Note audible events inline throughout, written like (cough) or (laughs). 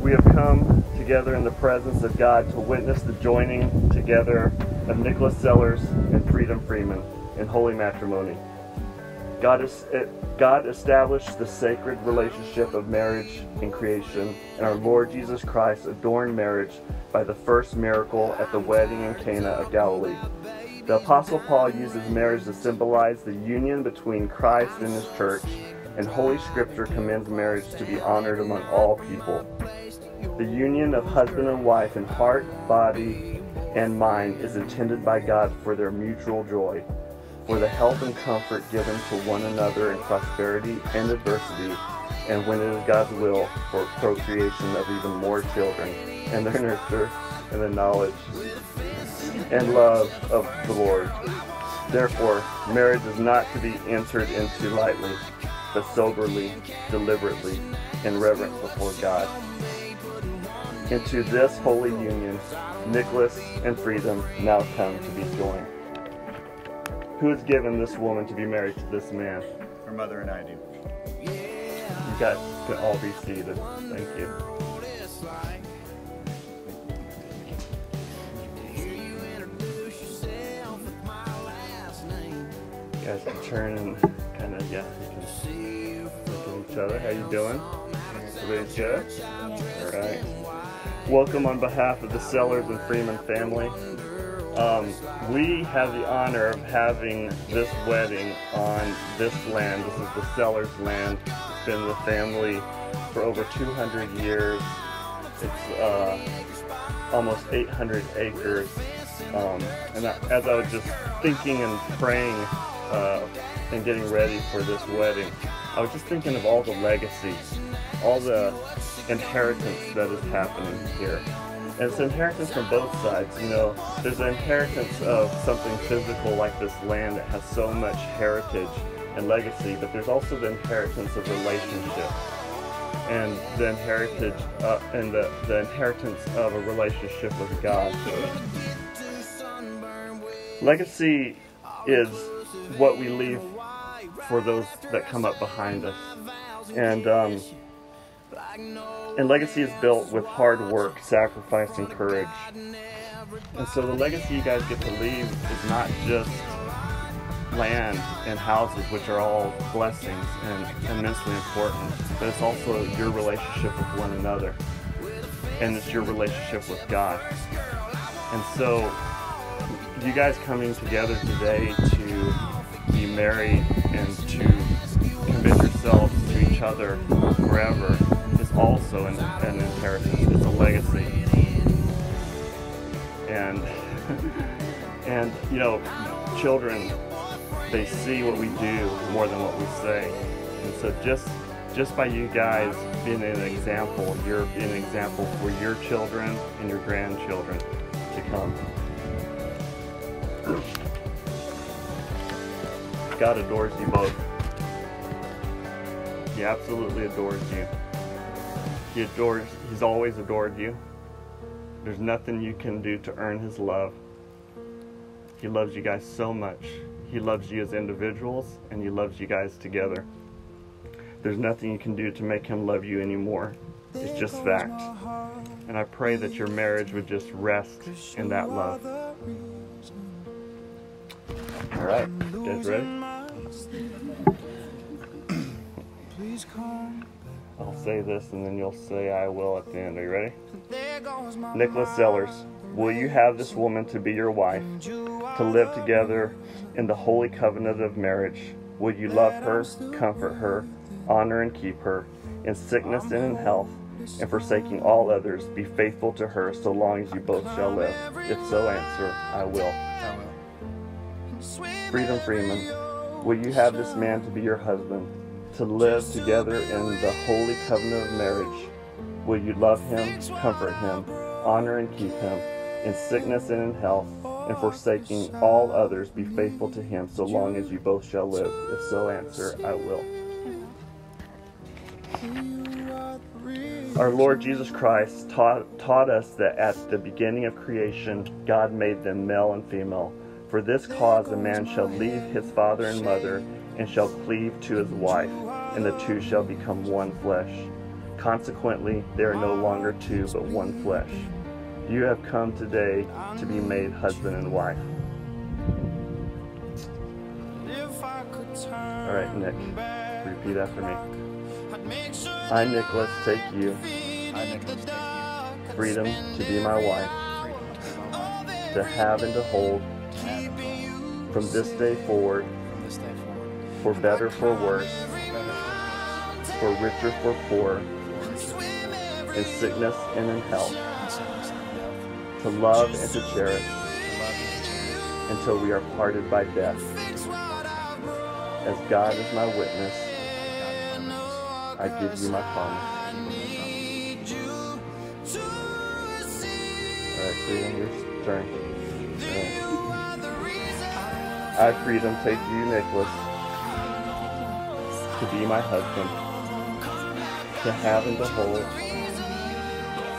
We have come together in the presence of God to witness the joining together of Nicholas Sellars and Freedom Freeman in holy matrimony. God, is, eh, God established the sacred relationship of marriage in creation, and our Lord Jesus Christ adorned marriage by the first miracle at the wedding in Cana of Galilee. The Apostle Paul uses marriage to symbolize the union between Christ and his church, and Holy Scripture commends marriage to be honored among all people. The union of husband and wife in heart, body, and mind is intended by God for their mutual joy, for the help and comfort given to one another in prosperity and adversity, and when it is God's will for procreation of even more children, and their nurture and the knowledge and love of the Lord. Therefore, marriage is not to be entered into lightly, but soberly, deliberately, in reverence before God. Into this holy union, Nicholas and Freedom now come to be joined. Who has given this woman to be married to this man? Her mother and I do. You guys can all be seated. Thank you. You guys can turn and yeah, you can look at each other. How you doing? Everybody's good? All right. Welcome on behalf of the Sellars and Freeman family. Um, we have the honor of having this wedding on this land. This is the Sellars land. It's been the family for over 200 years. It's uh, almost 800 acres. Um, and I, as I was just thinking and praying uh, and getting ready for this wedding, I was just thinking of all the legacies, all the inheritance that is happening here. And it's inheritance from both sides. You know, there's an inheritance of something physical like this land that has so much heritage and legacy, but there's also the inheritance of relationship and the inheritance uh, and the, the inheritance of a relationship with God. Legacy is what we leave for those that come up behind us, and um, and legacy is built with hard work, sacrifice, and courage. And so the legacy you guys get to leave is not just land and houses, which are all blessings and immensely important, but it's also your relationship with one another. And it's your relationship with God. And so you guys coming together today to be married and to commit yourselves to each other forever is also an, an inheritance. It's a legacy. And (laughs) and you know, children they see what we do more than what we say. And so just just by you guys being an example, you're an example for your children and your grandchildren to come. God adores you both. He absolutely adores you. He adores, he's always adored you. There's nothing you can do to earn his love. He loves you guys so much. He loves you as individuals and he loves you guys together. There's nothing you can do to make him love you anymore. It's just fact. And I pray that your marriage would just rest in that love. All right, guys ready? I'll say this and then you'll say I will at the end. Are you ready? Nicholas Sellars, will you have this woman to be your wife, to live together in the holy covenant of marriage? Will you love her, comfort her, honor and keep her, in sickness and in health, and forsaking all others, be faithful to her so long as you both shall live? If so, answer, I will. I will. Freedom Freeman, will you have this man to be your husband, to live together in the holy covenant of marriage? Will you love him, comfort him, honor and keep him, in sickness and in health, and forsaking all others, be faithful to him so long as you both shall live? If so, answer, I will. Our Lord Jesus Christ taught, taught us that at the beginning of creation, God made them male and female. For this cause, a man shall leave his father and mother, and shall cleave to his wife, and the two shall become one flesh. Consequently, they are no longer two, but one flesh. You have come today to be made husband and wife. All right, Nick, repeat after me. I, Nicholas, take you, I, Nicholas, take you. freedom to be my wife, to be my wife. to have and to hold To have and to hold from this day forward, from this day forward. for better, for worse, For for richer, for poor, in sickness and in health, To love and to cherish. until we are parted by death. As God is my witness, I give you my promise. All right, freedom, your turn. I, freedom, take you, Nicholas, to be my husband, to have and to hold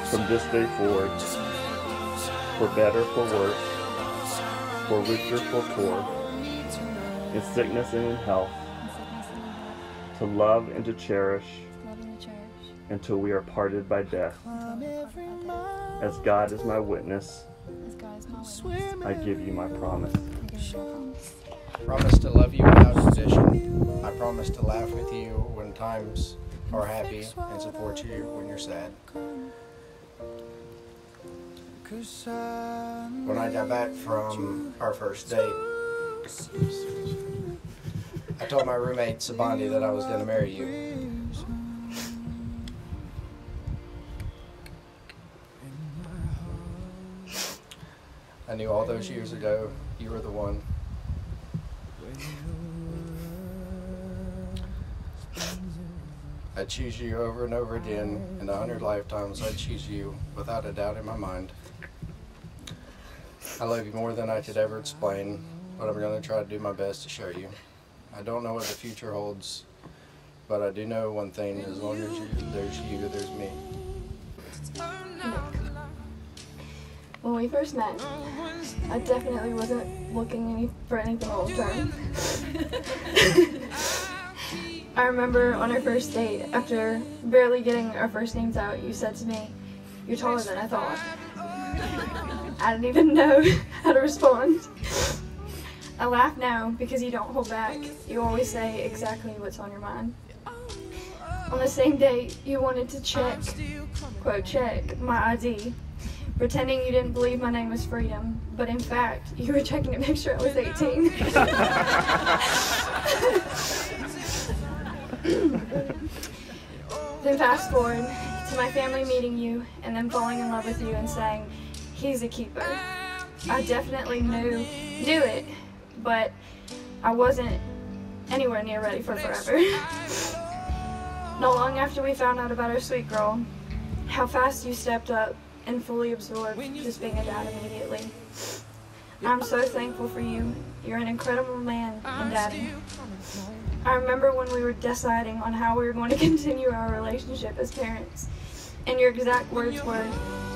from this day forward, for better, for worse, for richer, for poor, in sickness and in health, to love and to cherish until we are parted by death. As God is my witness. I give you my promise. I. Promise to love you without condition. I promise to laugh with you when times are happy and support you when you're sad. When I got back from our first date, I told my roommate Sabandi that I was going to marry you. I knew all those years ago you were the one. I'd choose you over and over again. In a hundred lifetimes, I'd choose you without a doubt in my mind. I love you more than I could ever explain, but I'm going to try to do my best to show you. I don't know what the future holds, but I do know one thing as long as you, there's you, there's me. When we first met, I definitely wasn't looking any for anything long term. (laughs) I remember on our first date, after barely getting our first names out, you said to me, You're taller than I thought. (laughs) I didn't even know (laughs) how to respond. I laugh now because you don't hold back. You always say exactly what's on your mind. On the same day, you wanted to check, quote, check my ID, pretending you didn't believe my name was Freedom, but in fact, you were checking to make sure I was 18. (laughs) (laughs) then fast forward to my family meeting you and then falling in love with you and saying, he's a keeper. I definitely knew, knew it, but I wasn't anywhere near ready for forever. (laughs) Not long after we found out about our sweet girl, how fast you stepped up and fully absorbed just being a dad immediately. I'm so thankful for you. You're an incredible man and daddy. I remember when we were deciding on how we were going (laughs) to continue our relationship as parents, and your exact words were,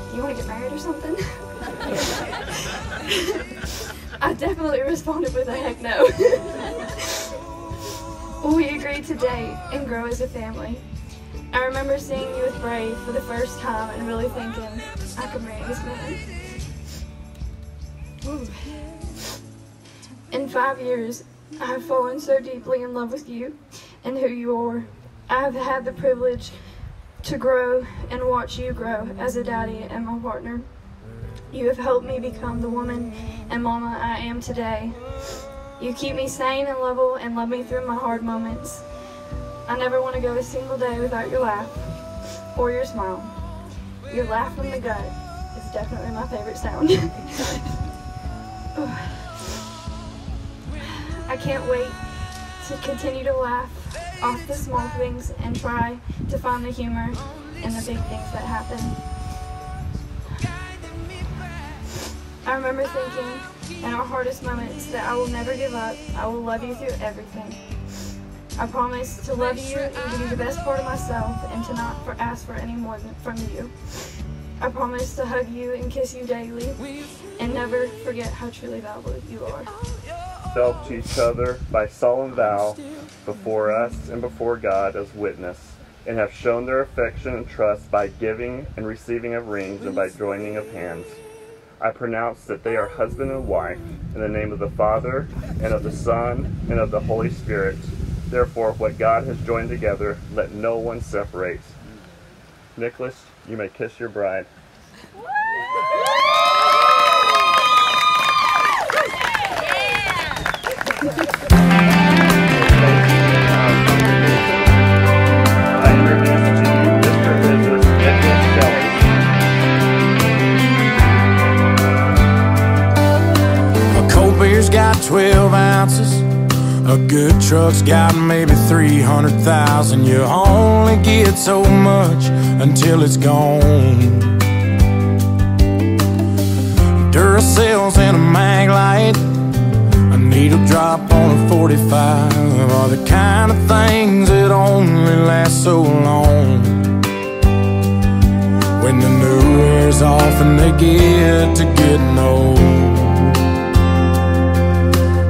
Do You want to get married or something? (laughs) (laughs) I definitely responded with a heck no. we agreed to date and grow as a family. I remember seeing you with Brave for the first time and really thinking, I could marry this man. Ooh. In five years, I have fallen so deeply in love with you and who you are. I have had the privilege to grow and watch you grow as a daddy and my partner. You have helped me become the woman and mama I am today. You keep me sane and level and love me through my hard moments. I never want to go a single day without your laugh or your smile. Your laugh from the gut is definitely my favorite sound. (laughs) Oh. I can't wait to continue to laugh off the small things and try to find the humor in the big things that happen. I remember thinking in our hardest moments that I will never give up. I will love you through everything. I promise to love you and give you the best part of myself and to not for ask for any more from you. I promise to hug you and kiss you daily and never forget how truly valuable you are. Self to each other by solemn vow before us and before God as witness and have shown their affection and trust by giving and receiving of rings and by joining of hands. I pronounce that they are husband and wife in the name of the Father and of the Son and of the Holy Spirit. Therefore, what God has joined together, let no one separate. Nicholas, you may kiss your bride. I introduce to you Mr. and Mrs. Nicholas Sellars. A cold beer's got 12 ounces. A good truck's got maybe 300,000. You only get so much until it's gone. Duracells and a Maglite. Needle drop on a 45 are the kind of things that only last so long. When the new wears off and they get to getting old.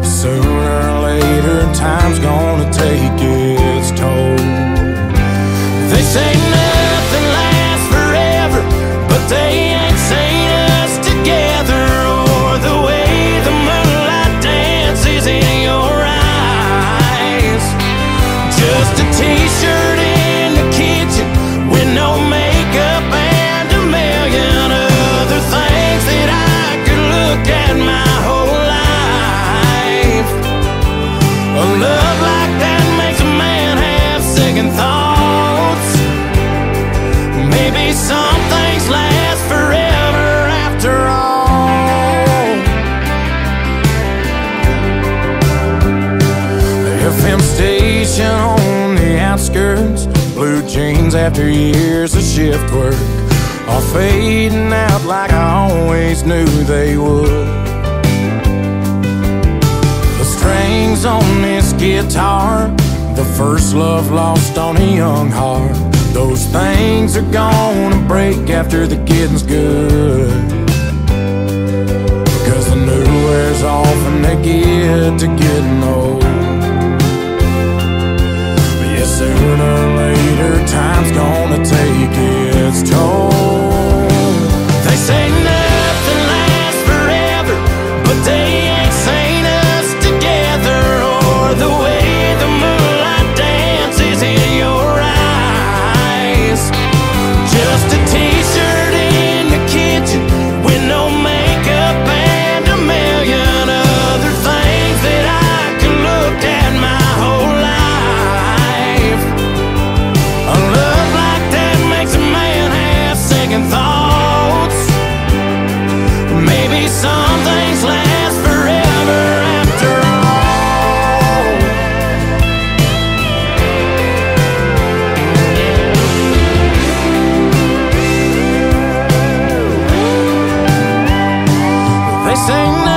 Sooner or later, time's gonna take its toll. They say nothing Some things last forever after all. The FM station on the outskirts, blue jeans after years of shift work, all fading out like I always knew they would. The strings on this guitar, the first love lost on a young heart. Those things are gonna break after the getting's good. Because the new wears off and they get to getting old. But yeah, sooner or later, time's gonna take its toll. They say nothing They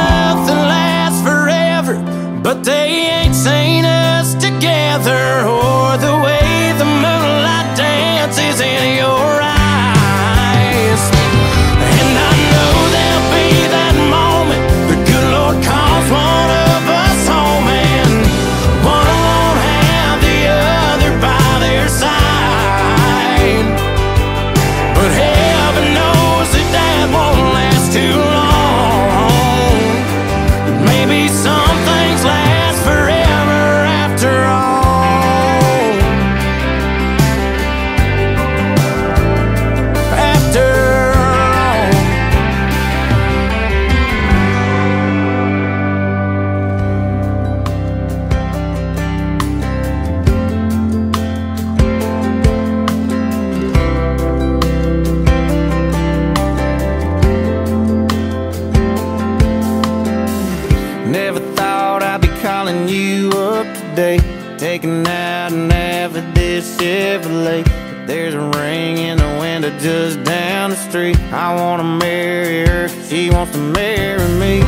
today. Taking out an half this Chevrolet. There's a ring in the window just down the street. I wanna marry her, she wants to marry me.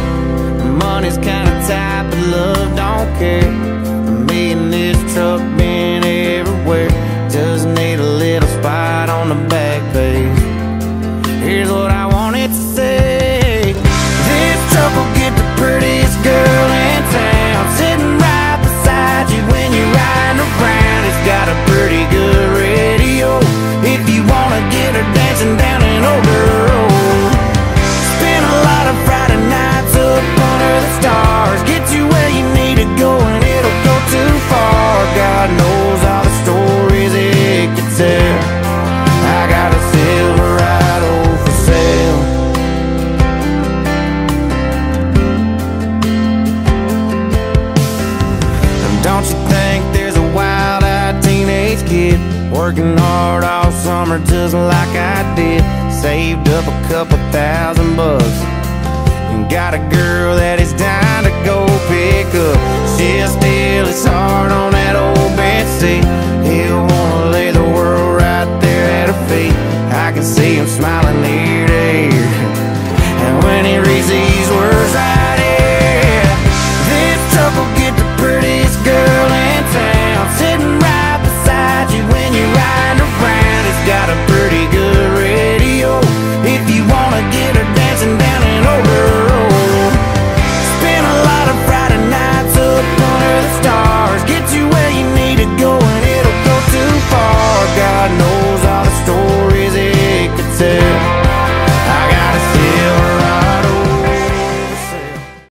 Money's kinda tight, but love don't care. Me and this truck been everywhere. Just need a little spot on the back working hard all summer just like I did? Saved up a couple thousand bucks and got a girl that is dying to go pick up. She'll steal his heart on that old wanna